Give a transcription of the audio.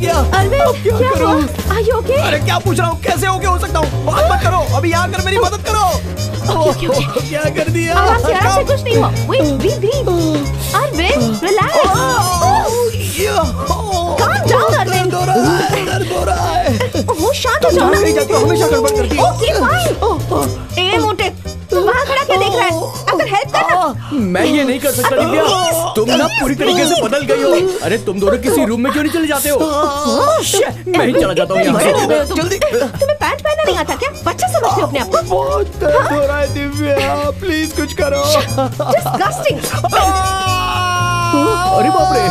क्या क्या करूँ? you okay? अरे क्या पूछ रहा हूँ? कैसे हो हो सकता हूँ। बात मत करो। अभी यहाँ कर मेरी मदद करो। Okay, okay, ओह, क्या कर दिया? आराम से आराम से कुछ नहीं हुआ। Wait breathe breathe Arvind relax Calm down, Arvind. दर्द हो रहा है। वो शांत हो जाओ। हमेशा गड़बड़ करती है। ओके फाइन रहा? है अगर हेल्प करना मैं ये नहीं कर सकता दिव्या। तुम ना पूरी तरीके से बदल गई हो। अरे तुम दोनों किसी रूम में क्यों नहीं चले जाते हो? मैं ही चला जाता हूँ हो हो। तुम्हें पैंट पहनना नहीं आता क्या? बच्चा समझते हो अपने आप को। बहुत दर्द हो रहा है दिव्या। प्लीज़ कुछ करो। डिस्गस्टिंग अरे बाप रे।